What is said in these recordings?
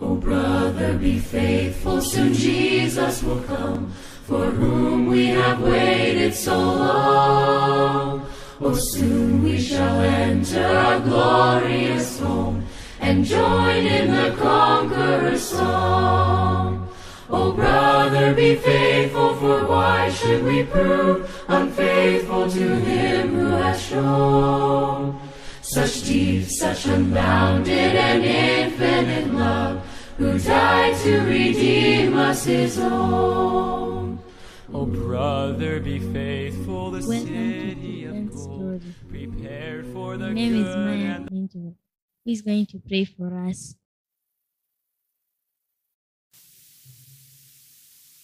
Oh, brother, be faithful, soon Jesus will come, for whom we have waited so long. Oh, soon we shall enter our glorious home and join in the conqueror's song. Oh, brother, be faithful, for why should we prove unfaithful to him who has shown such deep, such unbounded and infinite love, who died to redeem us his own? Oh, brother, be faithful, the Welcome to city of Children's gold, Story. prepared for the My name is good Maya and Angel. Who is going to pray for us?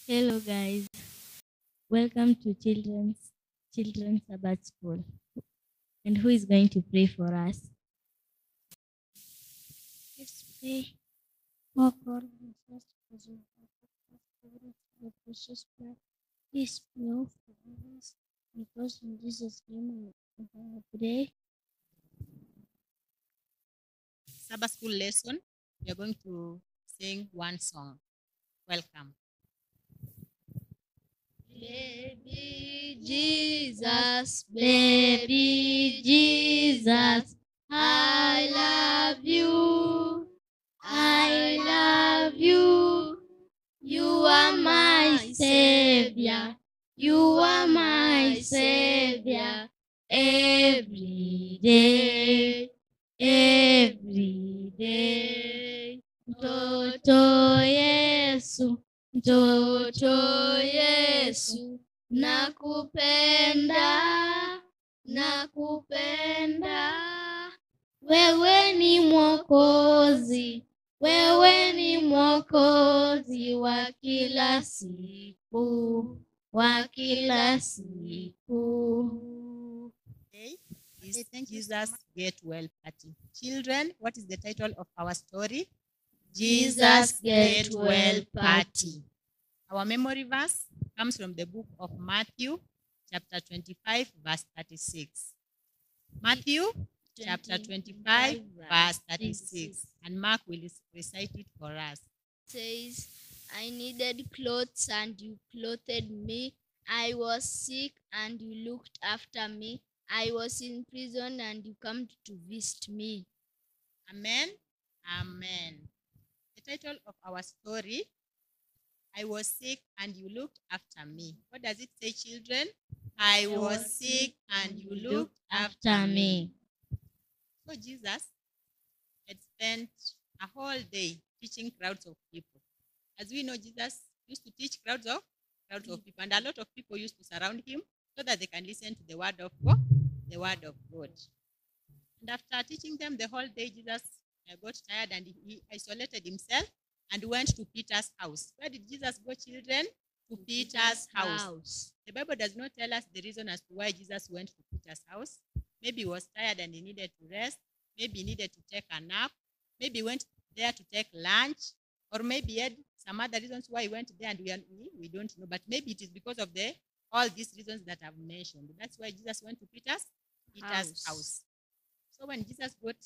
Hello, guys. Welcome to Children's Children's Sabbath School. And who is going to pray for us? Let's pray. Oh God, we first present the precious blood. Please pray for us because in Jesus' name I pray. Sabbath school lesson, we are going to sing one song. Welcome. Baby Jesus, baby Jesus, I love you. I love you. You are my savior. You are my savior. Every day, every day. Yesu, mtoto Yesu, nakupenda, nakupenda. Wewe ni mwokozi, wewe ni mwokozi wa kila siku, wa kila siku. Okay. Jesus Get Well Party. Children, what is the title of our story? Jesus Get Well Party. Our memory verse comes from the book of Matthew, chapter 25, verse 36. Matthew, chapter 25, verse 36. And Mark will recite it for us. says, I needed clothes and you clothed me. I was sick and you looked after me. I was in prison and you came to visit me. Amen. Amen. Title of our story I was sick and you looked after me. What does it say, children? I was sick and you looked after me. So Jesus had spent a whole day teaching crowds of people. As we know, Jesus used to teach crowds of crowds of people, and a lot of people used to surround him so that they can listen to the word of God, the word of God. And after teaching them the whole day, Jesus uh, got tired and he isolated himself and went to Peter's house. Where did Jesus go, children? To Peter's house. The Bible does not tell us the reason as to why Jesus went to Peter's house. Maybe he was tired and he needed to rest. Maybe he needed to take a nap. Maybe he went there to take lunch. Or maybe he had some other reasons why he went there and we, are, we, don't know. But maybe it is because of the all these reasons that I've mentioned. That's why Jesus went to Peter's, Peter's House. house. So when Jesus got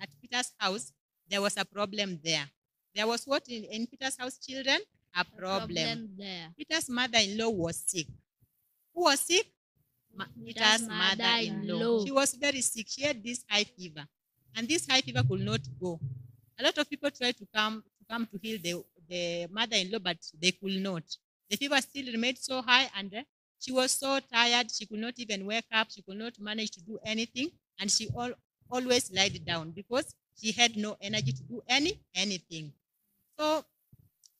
at Peter's house, there was a problem there. There was what in, in Peter's house, children? A problem. there. Peter's mother-in-law was sick. Who was sick? Ma- Peter's mother-in-law. mother-in-law. She was very sick. She had this high fever, and this high fever could not go. A lot of people tried to come to come to heal the, the mother-in-law, but they could not. The fever still remained so high, and uh, she was so tired. She could not even wake up. She could not manage to do anything, and she all, always lied down because she had no energy to do any anything. So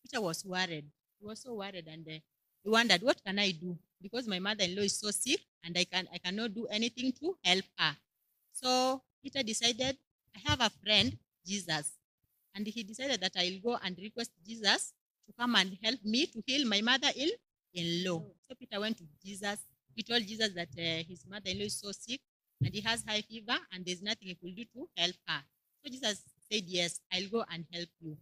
Peter was worried. He was so worried and uh, he wondered, what can I do? Because my mother-in-law is so sick and I can I cannot do anything to help her. So Peter decided, I have a friend, Jesus. And he decided that I'll go and request Jesus to come and help me to heal my mother-in-law. So Peter went to Jesus. He told Jesus that uh, his mother-in-law is so sick and he has high fever and there's nothing he could do to help her. So Jesus said, yes, I'll go and help you.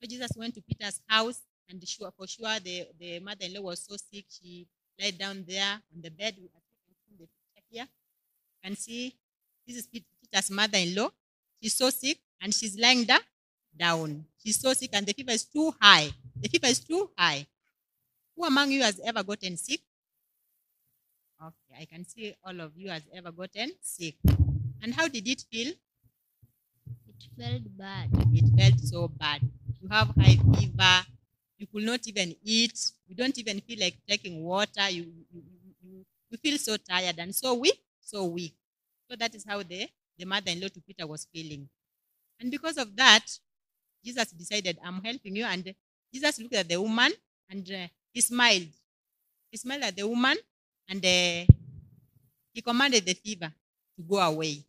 So Jesus went to Peter's house, and sure, for sure, the, the mother-in-law was so sick. She lay down there on the bed. I think the picture here. You can see this is Peter's mother-in-law. She's so sick, and she's lying down, down. She's so sick and the fever is too high. The fever is too high. Who among you has ever gotten sick? Okay, I can see all of you has ever gotten sick. And how did it feel? It felt bad. It felt so bad. You have high fever. You could not even eat. You don't even feel like taking water. You, you, you, you feel so tired and so weak, so weak. So that is how the, the mother-in-law to Peter was feeling. And because of that, Jesus decided, I'm helping you. And Jesus looked at the woman and uh, he smiled. He smiled at the woman and uh, he commanded the fever to go away.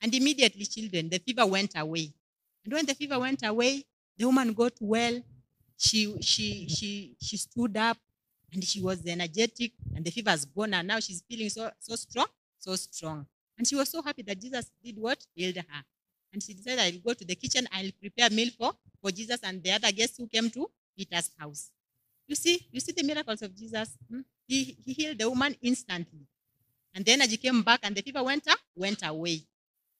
And immediately, children, the fever went away. And when the fever went away, the woman got well. She she she she stood up and she was energetic and the fever's gone and now she's feeling so so strong, so strong. And she was so happy that Jesus did what? Healed her. And she decided, I'll go to the kitchen, I'll prepare meal for, for Jesus and the other guests who came to Peter's house. You see, you see the miracles of Jesus. Hmm? He, he healed the woman instantly. And the energy came back and the fever went up, went away.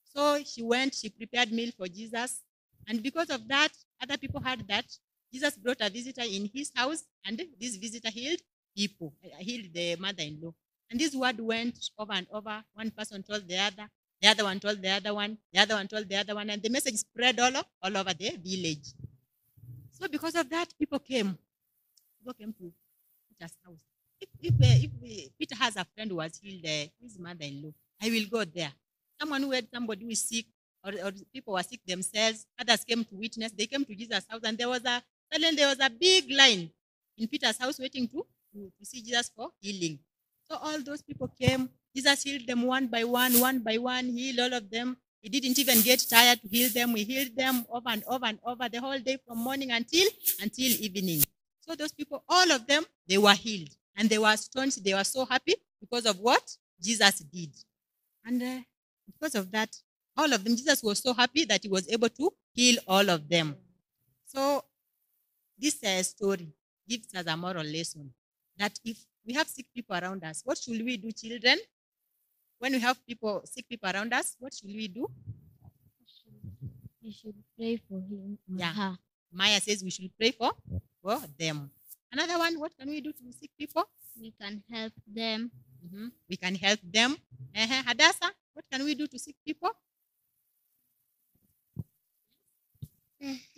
So she went, she prepared meal for Jesus. And because of that, other people heard that Jesus brought a visitor in his house, and this visitor healed people, uh, healed the mother-in-law. And this word went over and over. One person told the other, the other one told the other one, the other one told the other one, and the message spread all, all over the village. So because of that, people came. People came to Peter's house. If, if, uh, if uh, Peter has a friend who was healed, uh, his mother-in-law, I will go there. Someone who had somebody who is sick, or, or people were sick themselves, others came to witness. They came to Jesus' house, and there was a suddenly there was a big line in Peter's house waiting to, to, to see Jesus for healing. So all those people came. Jesus healed them one by one, one by one, healed all of them. He didn't even get tired to heal them. We healed them over and over and over the whole day from morning until until evening. So those people, all of them, they were healed. And they were astonished. They were so happy because of what Jesus did. And uh, because of that, all of them, Jesus was so happy that he was able to heal all of them. So this uh, story gives us a moral lesson that if we have sick people around us, what should we do, children? When we have people, sick people around us, what should we do? We should pray for him Yeah. her. Maya says we should pray for, for them. Another one, what can we do to sick people? We can help them. Mhm. We can help them. uh Hadassah, what can we do to sick people?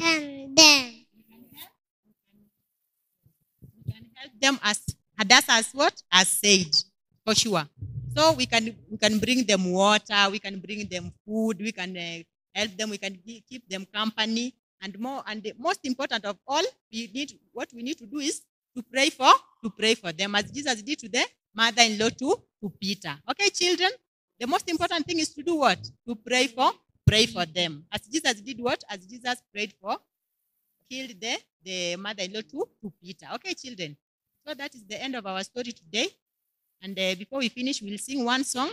And then We can help them as Hadassah as what? As said, for sure. So we can we can bring them water, we can bring them food, we can uh, help them, we can gi- keep them company, and more. And the most important of all, we need what we need to do is to pray for to pray for them, as Jesus did to the mother-in-law to to Peter. Okay, children. The most important thing is to do what? To pray for pray for them, as Jesus did what? As Jesus prayed for killed the, the mother-in-law to, to Peter. Okay, children. So that is the end of our story today. And uh, before we finish, we'll sing one song.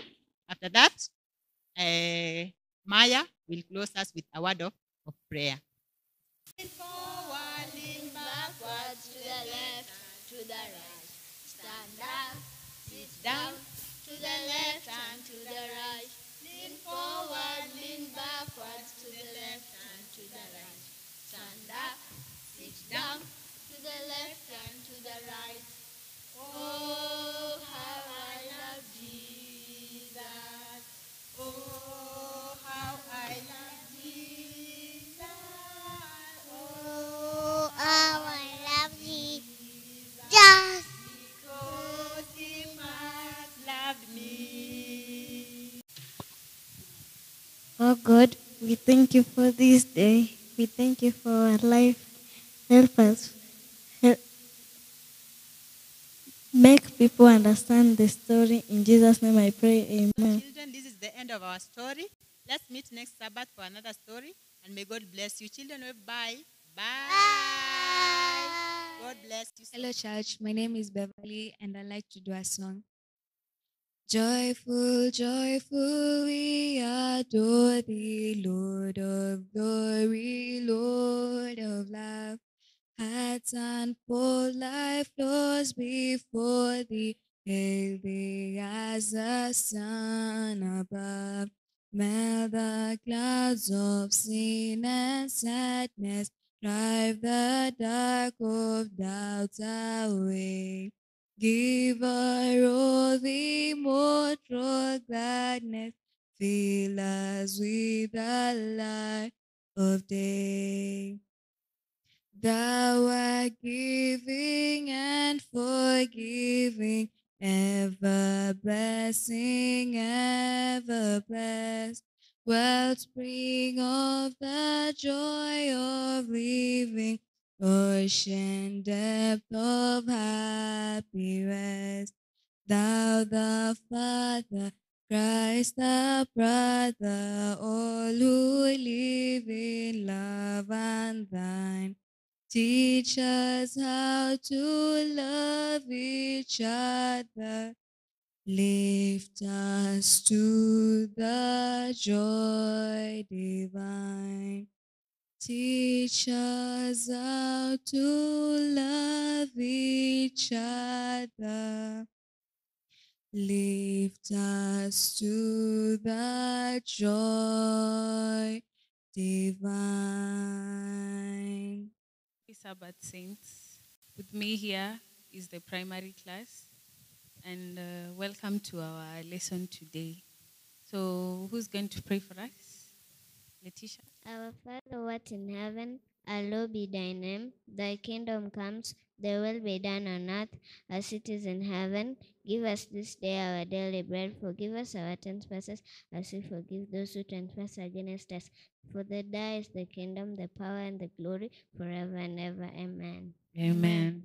After that, uh, Maya will close us with a word of, of prayer. Forward, lean Backwards to the left, to the right. Stand up, sit down. To the left and to the right. Lean forward, lean backwards to the left and to the right. Stand up, sit down. To the left and to the right. Oh, Oh God, we thank you for this day. We thank you for our life. Help us. Help. Make people understand the story. In Jesus' name I pray. Amen. Children, this is the end of our story. Let's meet next Sabbath for another story. And may God bless you. Children, bye. Bye. God bless you. Hello, church. My name is Beverly, and I like to do a song. Joyful, joyful, we adore thee, Lord of glory, Lord of love. Hearts unfold, life flows before thee, hail thee as the sun above. Melt the clouds of sin and sadness. Drive the dark of doubts away. Give a all the immortal gladness. Fill us with the light of day. Thou art giving and forgiving, ever blessing, ever blessed. Wellspring of the joy of living, ocean depth of happy rest. Thou the Father, Christ the brother, all who live in love and thine. Teach us how to love each other. Lift us to the joy divine. Teach us how to love each other. Lift us to the joy divine. Sabbath, Saints. With me here is the primary class, and uh, welcome to our lesson today. So, who's going to pray for us? Letitia? Our Father who art in heaven, hallowed be thy name. Thy kingdom comes, thy will be done on earth as it is in heaven. Give us this day our daily bread. Forgive us our trespasses as we forgive those who trespass against us. For the thy is the kingdom, the power, and the glory forever and ever. Amen. Amen.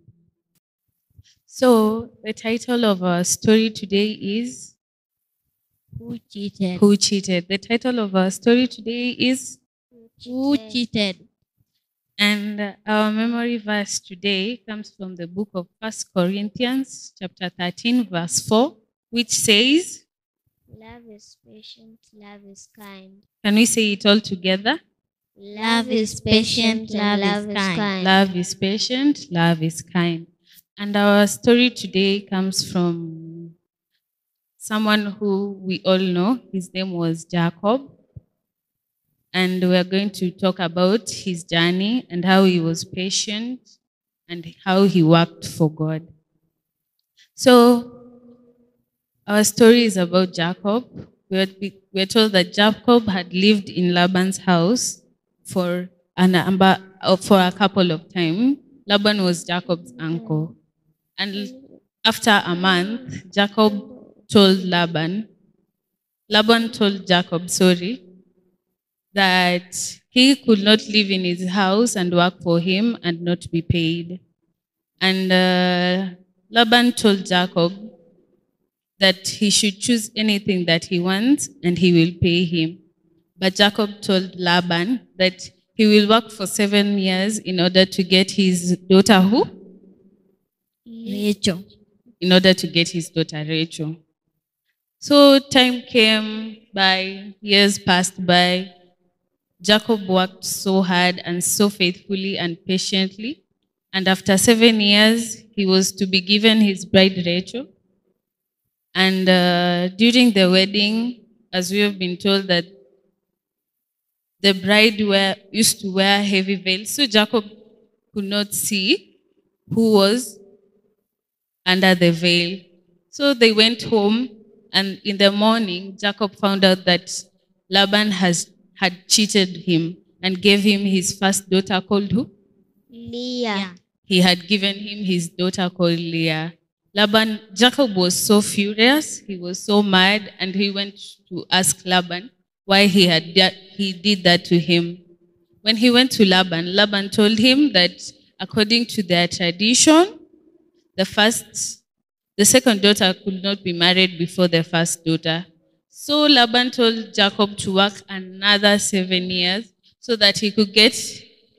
So, the title of our story today is Who cheated? Who Cheated? The title of our story today is Who cheated? And our memory verse today comes from the book of First Corinthians, chapter 13, verse 4, which says, Love is patient, love is kind. Can we say it all together? Love is patient, and love is kind. Love is patient, love is kind. And our story today comes from someone who we all know. His name was Jacob. And we're going to talk about his journey and how he was patient and how he worked for God. So, our story is about Jacob. We're, we're told that Jacob had lived in Laban's house for a number, uh, for a couple of time. Laban was Jacob's uncle. And after a month, Jacob told Laban, Laban told Jacob, sorry, that he could not live in his house and work for him and not be paid. And uh, Laban told Jacob that he should choose anything that he wants and he will pay him. But Jacob told Laban that he will work for seven years in order to get his daughter who? Rachel. In order to get his daughter Rachel. So time came by, years passed by. Jacob worked so hard and so faithfully and patiently. And after seven years, he was to be given his bride Rachel. And uh, during the wedding, as we have been told that the bride wear, used to wear heavy veils, so Jacob could not see who was under the veil. So they went home, and in the morning, Jacob found out that Laban has, had cheated him and gave him his first daughter called who? Leah. He had given him his daughter called Leah. Laban, Jacob was so furious, he was so mad, and he went to ask Laban why he had he did that to him. When he went to Laban, Laban told him that according to their tradition, the first, the second daughter could not be married before the first daughter. So Laban told Jacob to work another seven years so that he could get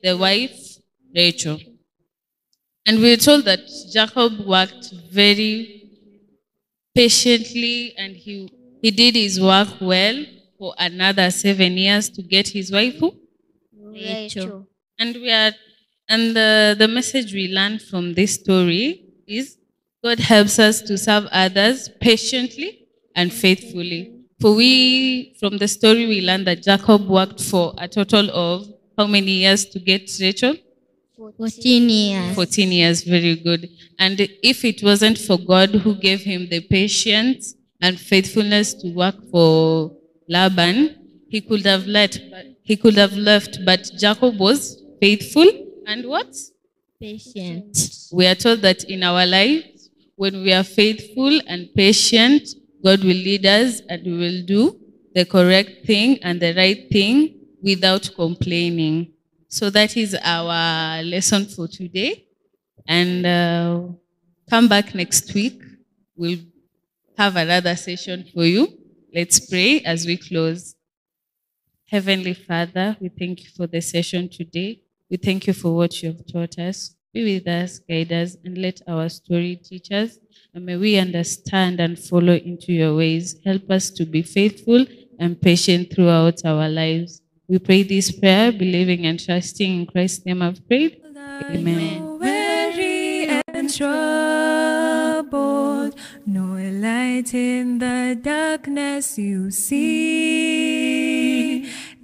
the wife, Rachel. And we're told that Jacob worked very patiently and he, he did his work well for another seven years to get his wife. who? Rachel. And we are, and the, the message we learn from this story is God helps us to serve others patiently and faithfully For we, from the story, we learned that Jacob worked for a total of how many years to get Rachel? 14 years. 14 years, very good. And if it wasn't for God who gave him the patience and faithfulness to work for Laban, he could have let, he could have left, but Jacob was faithful and what? Patient. We are told that in our lives, when we are faithful and patient, God will lead us and we will do the correct thing and the right thing without complaining. So that is our lesson for today. And uh, come back next week. We'll have another session for you. Let's pray as we close. Heavenly Father, we thank you for the session today. We thank you for what you have taught us. Be with us, guide us, and let our story teach us. And may we understand and follow into your ways. Help us to be faithful and patient throughout our lives. We pray this prayer, believing and trusting in Christ's name I've prayed. Amen. Troubled, no light in the darkness you see.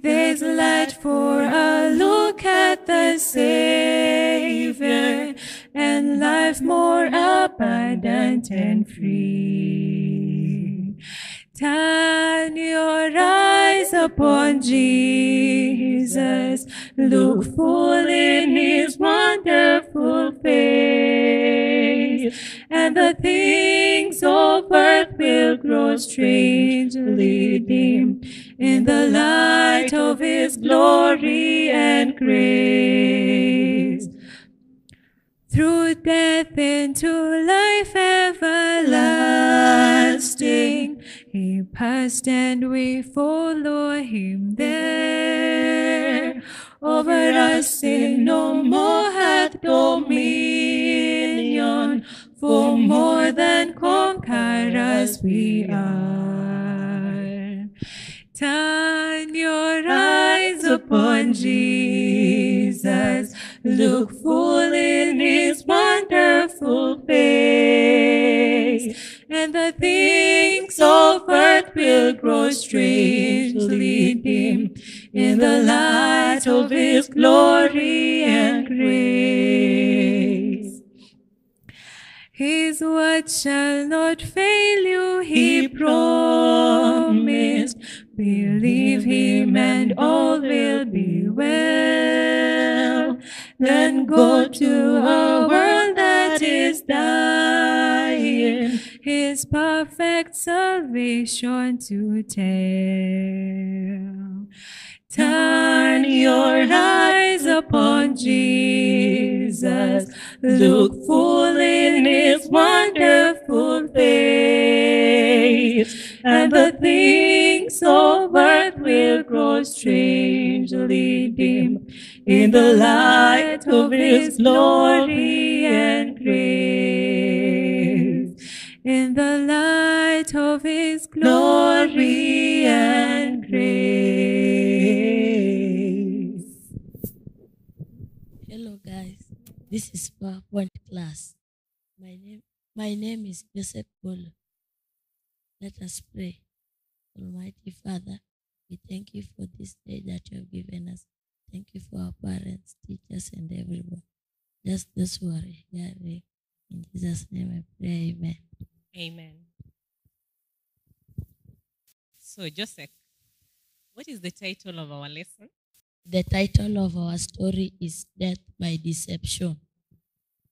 There's light for a look at the Savior, and life more abundant and free. Turn your eyes upon Jesus. Look full in his wonderful face. And the things of earth will grow strangely dim in the light of his glory and grace. Through death into life everlasting, he passed and we follow him there. Over us sin no more hath dominion, for more than conquerors we are. Turn your eyes upon Jesus. Look full in his wonderful face. And the things of earth will grow strangely dim in the light of his glory and grace. His word shall not fail you, he promised. Believe him and all will be well. Then go to a world that is dying, his perfect salvation to tell. Turn your eyes upon Jesus. Look full in his wonderful face. And the things of earth will grow strangely dim in the light of his glory and grace. In the light of his glory and grace. Hello guys, this is PowerPoint class. My name, my name is Joseph Bolo. Let us pray. Almighty Father, we thank you for this day that you have given us. Thank you for our parents, teachers, and everyone. Just those who are. In Jesus' name I pray, amen. Amen. So, Joseph, what is the title of our lesson? The title of our story is Death by Deception.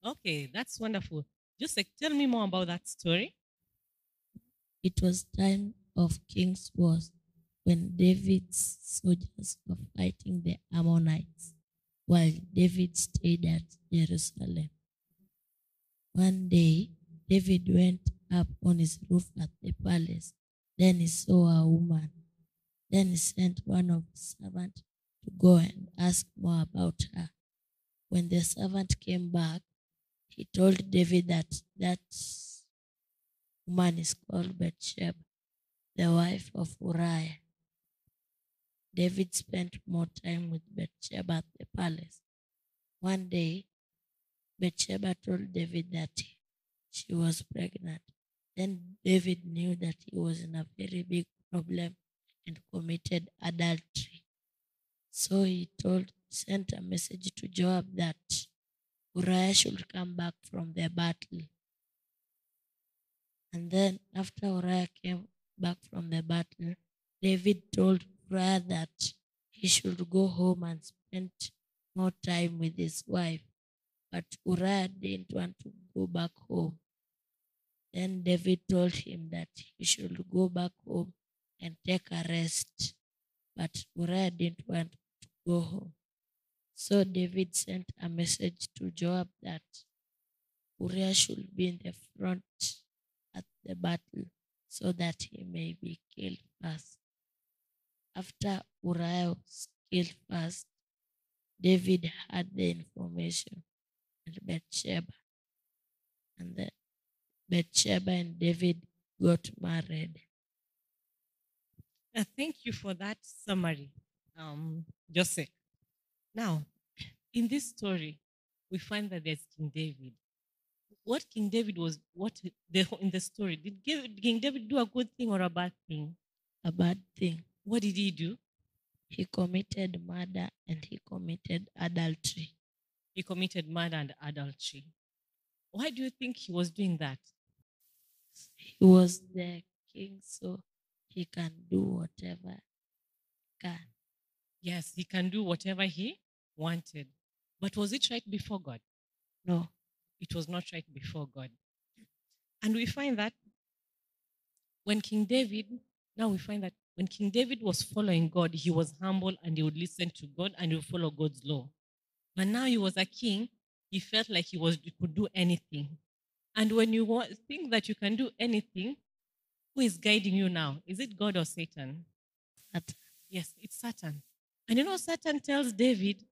Okay, that's wonderful. Joseph, tell me more about that story. It was time of King's Wars when David's soldiers were fighting the Ammonites while David stayed at Jerusalem. One day, David went up on his roof at the palace. Then he saw a woman. Then he sent one of his servants to go and ask more about her. When the servant came back, he told David that that woman is called Bathsheba, the wife of Uriah. David spent more time with Bathsheba at the palace. One day, Bathsheba told David that she was pregnant. Then David knew that he was in a very big problem and committed adultery. So he told, sent a message to Joab that Uriah should come back from the battle. And then after Uriah came back from the battle, David told Uriah that he should go home and spend more time with his wife. But Uriah didn't want to go back home. Then David told him that he should go back home and take a rest. But Uriah didn't want to go home. So David sent a message to Joab that Uriah should be in the front at the battle so that he may be killed first. After was killed first, David had the information and Bathsheba. And then Bathsheba and David got married. Uh, thank you for that summary, um, Joseph. Now, in this story, we find that there's King David. What King David was, what the, in the story, did King David do a good thing or a bad thing? A bad thing. What did he do? He committed murder and he committed adultery. He committed murder and adultery. Why do you think he was doing that? He was the king, so he can do whatever he can. Yes, he can do whatever he wanted. But was it right before God? No. It was not right before God. And we find that when King David, now we find that when King David was following God, he was humble and he would listen to God and he would follow God's law. But now he was a king, he felt like he was he could do anything. And when you think that you can do anything, who is guiding you now? Is it God or Satan? Satan. Yes, it's Satan. And you know, Satan tells David,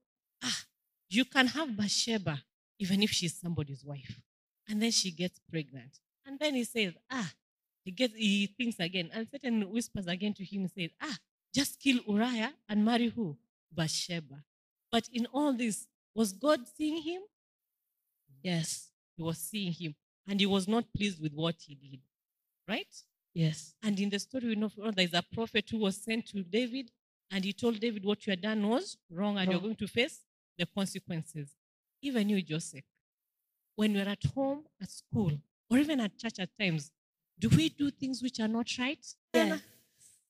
ah, you can have Bathsheba even if she's somebody's wife. And then she gets pregnant. And then he says, ah, he gets he thinks again. And Satan whispers again to him says, ah, just kill Uriah and marry who? Bathsheba. But in all this, was God seeing him? Yes. He was seeing him. And he was not pleased with what he did. Right? Yes. And in the story, we know there's a prophet who was sent to David, and he told David what you had done was wrong, and you're going to face the consequences. Even you, Joseph, when you're at home, at school, or even at church at times, do we do things which are not right? Yes.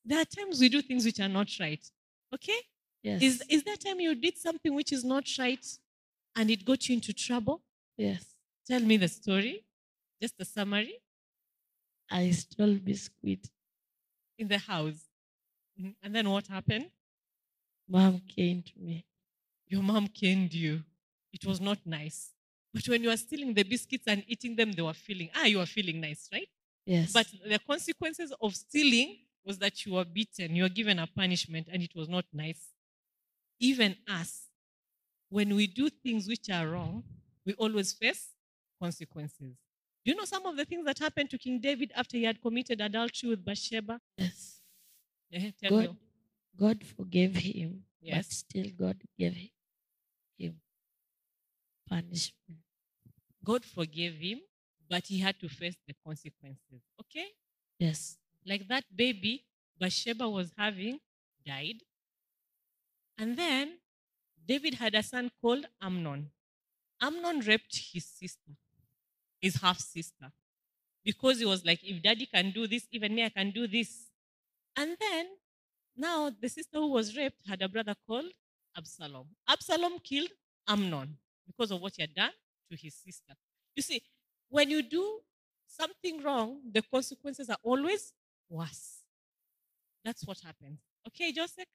There are times we do things which are not right. Okay? Yes. Is, is there time you did something which is not right and it got you into trouble? yes. Tell me the story. Just a summary I stole biscuit. in the house. Mhm. And then what happened? Mom came to me. Your mom caned you. It was not nice. But when you were stealing the biscuits and eating them, they were feeling, ah, you were feeling nice, right? Yes. But the consequences of stealing was that you were beaten, you were given a punishment, and it was not nice. Even us, when we do things which are wrong, we always face consequences. Do you know some of the things that happened to King David after he had committed adultery with Bathsheba? yes. Eh, God, me. God forgave him, but still God gave him punishment. God forgave him, but he had to face the consequences. Okay? Yes. like that baby Bathsheba was having died. And then David had a son called Amnon. Amnon raped his sister, his half sister, because he was like, if daddy can do this, even me, I can do this. And then now the sister who was raped had a brother called Absalom. Absalom killed Amnon because of what he had done to his sister. You see, when you do something wrong, the consequences are always worse. That's what happens. Okay, Joseph?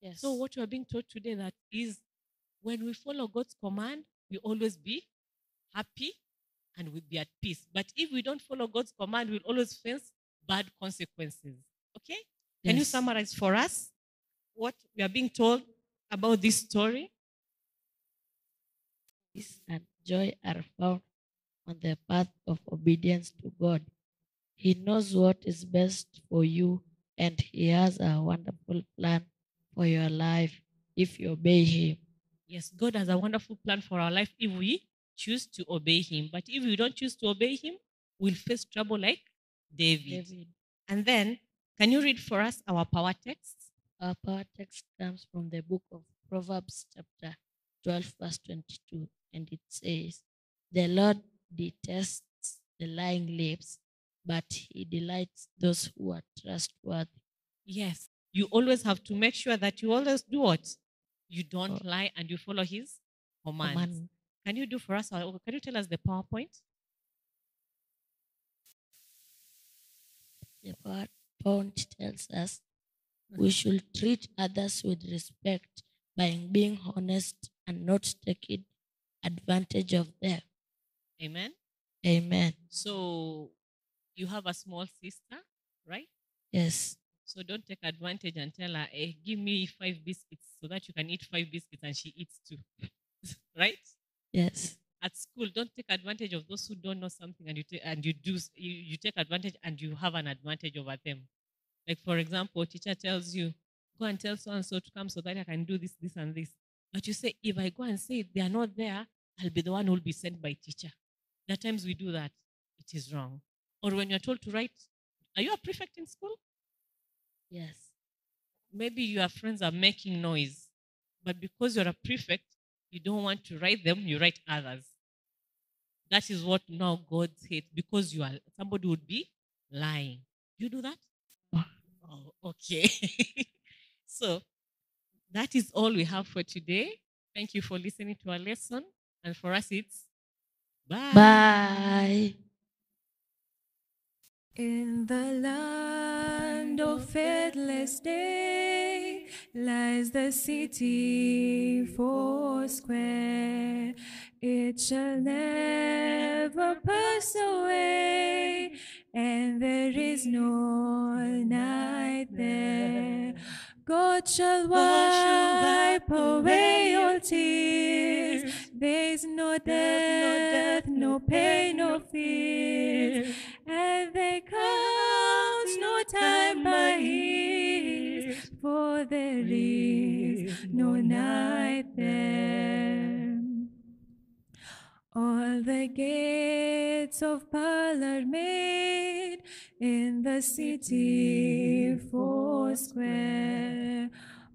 Yes. So what you are being taught today that is when we follow God's command, we always be happy and we'll be at peace. But if we don't follow God's command, we'll always face bad consequences. Okay? Can you summarize for us what we are being told about this story? peace and joy are found on the path of obedience to God. He knows what is best for you, and He has a wonderful plan for your life if you obey Him. Yes, God has a wonderful plan for our life if we choose to obey Him. But if we don't choose to obey Him, we'll face trouble like David. David. And then, Can you read for us our power text? Our power text comes from the book of Proverbs, chapter 12, verse 22, and it says, The Lord detests the lying lips, but he delights those who are trustworthy. Yes. You always have to make sure that you always do what? You don't Oh. lie and you follow his commands. Command. Can you do for us, or can you tell us the PowerPoint? The PowerPoint tells us we mm-hmm. should treat others with respect by being honest and not taking advantage of them. Amen. Amen. So you have a small sister, right? Yes. So don't take advantage and tell her, hey, give me five biscuits so that you can eat five biscuits and she eats two. right? Yes. At school, don't take advantage of those who don't know something and you ta- and you do you, you take advantage and you have an advantage over them. Like for example, teacher tells you, go and tell so and so to come so that I can do this, this, and this. But you say, if I go and say they are not there, I'll be the one who will be sent by teacher. There are times we do that. It is wrong. Or when you're told to write, are you a prefect in school? Yes. maybe your friends are making noise, but because you're a prefect, you don't want to write them, you write others. That is what now God hates because you are somebody would be lying. You do that? Oh, okay. so that is all we have for today. Thank you for listening to our lesson. And for us, it's bye. Bye. In the land of endless day lies the city four square. It shall never pass away, and there is no night there. God shall wipe away all tears. There's no death, pain, no fear. And they count no time by years, for there is no night there. All the gates of pearl made in the city four square.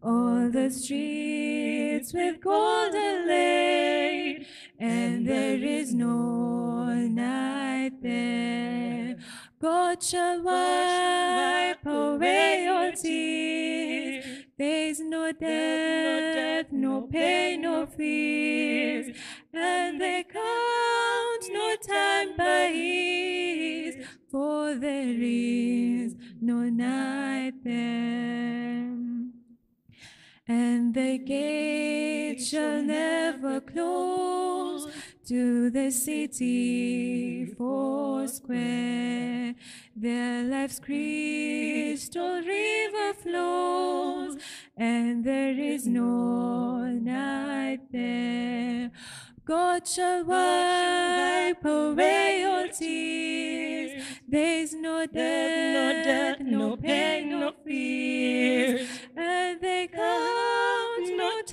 All the streets with golden laid, and there is no night there. God shall wipe away all tears. There's no death, no pain, no fears, and they count no time by years, for there is no night there. And the gate shall never close to the city four square. Their life's crystal river flows, and there is no night there. God shall wipe away all tears. There's no death, no death, no pain, no fear, and they no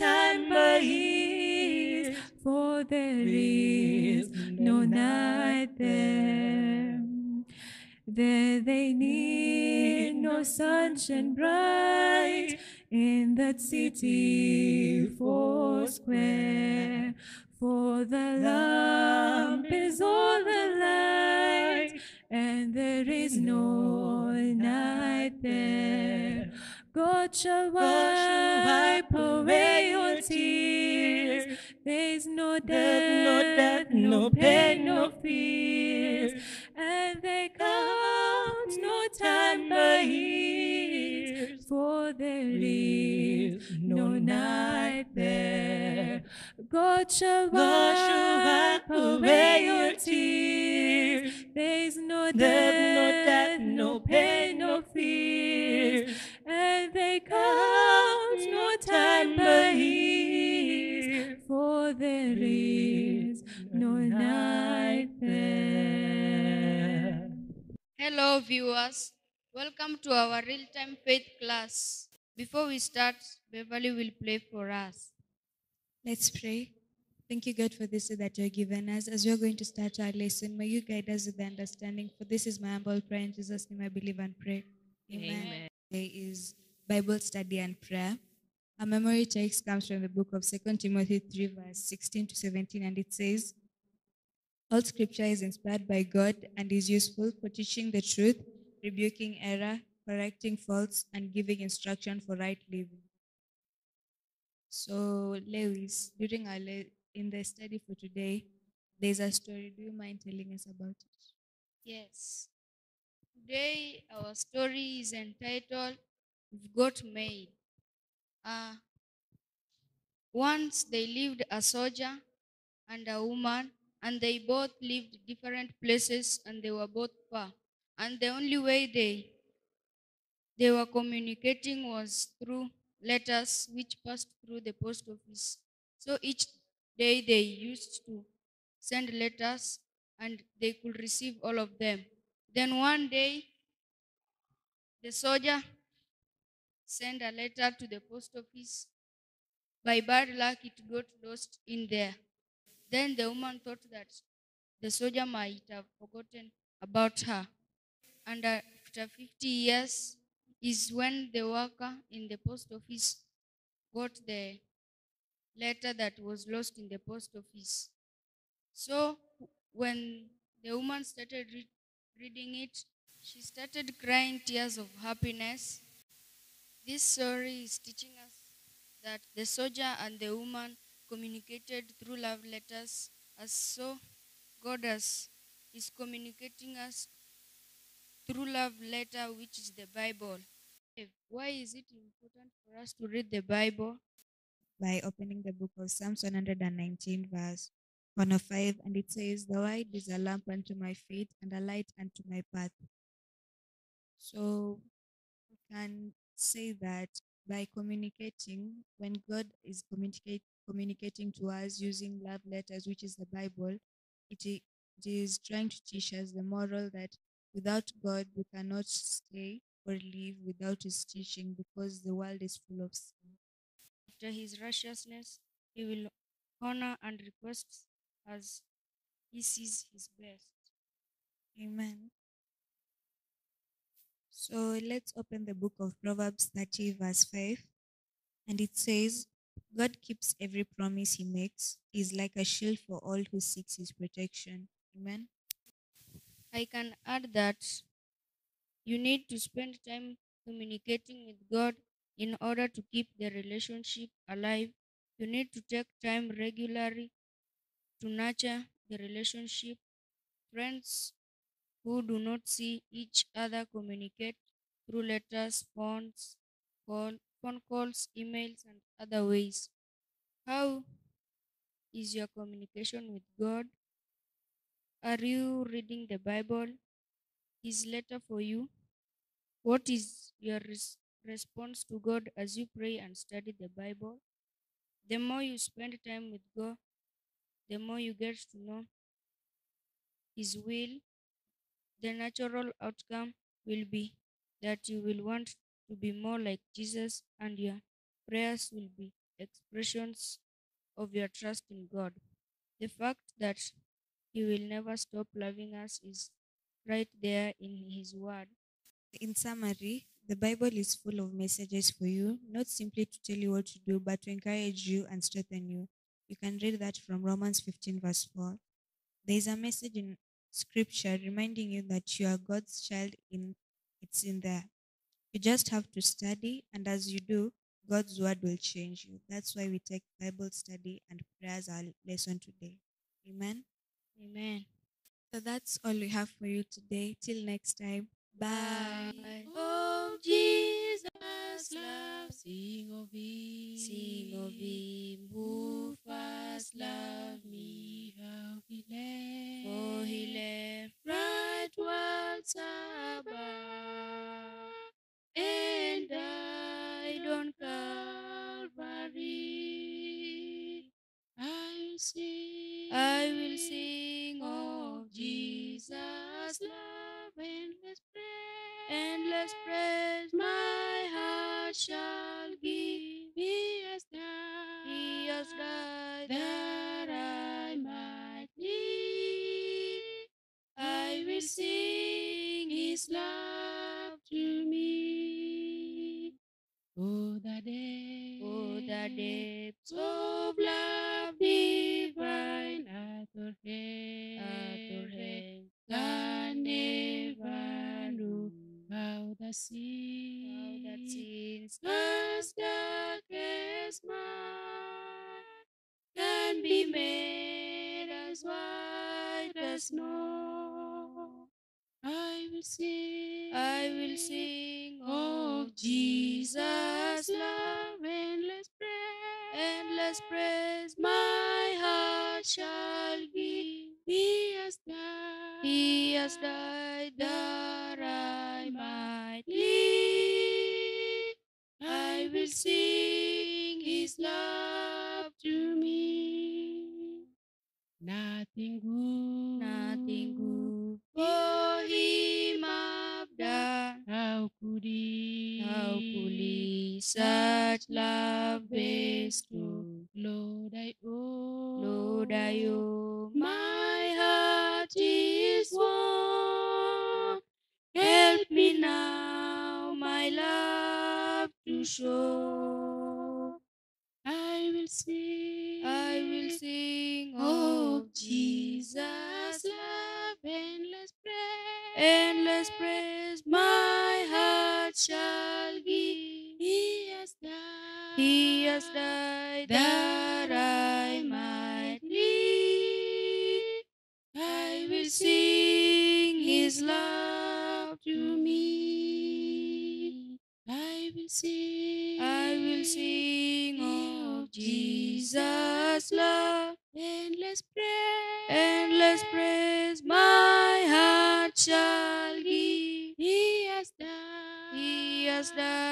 time by years, for there is no night there. There they need no sunshine bright in that city four square. For the lamp is all the light, and there is no night there. God shall wipe away all tears. There's no death, no death, no pain, no fear, and they count no time by years, for there is no night there. God shall wipe away your tears. There's no death, no death, no pain, no fear, Hello, viewers. Welcome to our real time faith class. Before we start, Beverly will play for us. Let's pray. Thank you, God, for this that you have given us. As we are going to start our lesson, may you guide us with the understanding. For this is my humble prayer in Jesus' name I believe and pray. Amen. Amen. today is Bible study and prayer. Our memory text comes from the book of 2 Timothy 3, verse 16 to 17, and it says, All scripture is inspired by God and is useful for teaching the truth, rebuking error, correcting faults, and giving instruction for right living. So, Lewis, during our le- in the study for today, there's a story. Do you mind telling us about it? Yes. Today, our story is entitled We've Got Mail. Uh, once they lived a soldier and a woman, and they both lived different places and they were both far. And the only way they they were communicating was through letters which passed through the post office. So each day they used to send letters and they could receive all of them. Then one day, the soldier sent a letter to the post office. By bad luck, it got lost in there. Then the woman thought that the soldier might have forgotten about her. And after 50 years is when the worker in the post office got the letter that was lost in the post office. So when the woman started re- reading it, she started crying tears of happiness. This story is teaching us that the soldier and the woman communicated through love letters, as so God has, is communicating us through love letter, which is the Bible. Why is it important for us to read the Bible? By opening the book of Psalms 119, verse 105, and it says, The word is a lamp unto my feet and a light unto my path. So we can say that by communicating, when God is communicate, communicating to us using love letters, which is the Bible, it, it is trying to teach us the moral that without God we cannot stay or live without His teaching because the world is full of sin. After his righteousness, he will honor and request as he sees his best. Amen. So let's open the book of Proverbs 30, verse 5. And it says, God keeps every promise he makes. Is like a shield for all who seeks his protection. Amen. I can add that you need to spend time communicating with God in order to keep the relationship alive. You need to take time regularly to nurture the relationship. Friends who do not see each other communicate through letters, phones, call, phone calls, emails, and other ways. How is your communication with God? Are you reading the Bible? His letter for you? What is your res- response to God as you pray and study the Bible? The more you spend time with God, the more you get to know His will. The natural outcome will be that you will want to be more like Jesus, and your prayers will be expressions of your trust in God. The fact that He will never stop loving us is right there in His Word. In summary, the Bible is full of messages for you, not simply to tell you what to do, but to encourage you and strengthen you. You can read that from Romans 15, verse 4. There is a message in scripture reminding you that you are God's child in it's in there. You just have to study, and as you do, God's word will change you. That's why we take Bible study and prayer as our lesson today. Amen. Amen. So that's all we have for you today. Till next time. Bye. Oh, Jesus love, sing of him, sing of him who first loved me, how he left, For he left right worlds above, and died sing, I will sing of Jesus' love, endless praise, endless praise my heart shall give. He has died, He has died that I might live. I will sing His love to me. Oh, depths of love divine, Ator Ator heaven heaven can can never know how the how sea that seems as dark as mine can be made as white as snow. I will sing. I will sing of Jesus' love, praise my heart shall give. He has died. He has died that I might live. I will sing His love to me. Nothing good, nothing good for him I've done. How could he? How could he such love bestow? Lord, I owe. Lord, I owe My heart is warm. Help me now, my love to show. I will sing. I will sing of Jesus' Jesus' love, endless praise. endless praise. My heart shall give. He has died. He has died that I might live. I will Sing His love to me. I will sing. I will sing of Jesus' love. endless praise. Endless praise my heart shall give. He has died. He has died